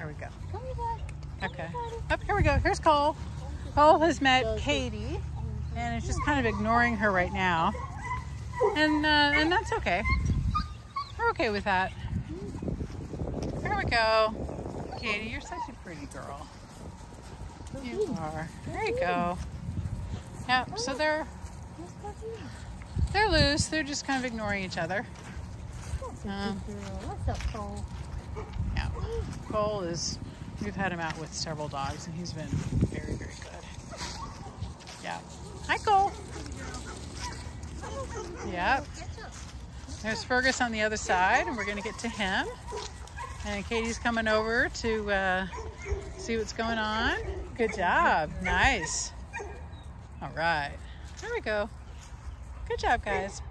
There we go. Here. Okay. Up here we go. Here's Cole. Cole has met Katie and is just kind of ignoring her right now. And uh, and that's okay. We're okay with that. Here we go. Katie, you're such a pretty girl. You are. There you go. Yeah, so they're here. they're loose. They're just kind of ignoring each other. Um. What's up, Cole? Cole is we've had him out with several dogs and he's been very, very good. Yeah. Hi Cole. Yep. There's Fergus on the other side, and we're going to get to him. And Katie's coming over to uh, see what's going on. Good job. Nice. All right. There we go. Good job, guys.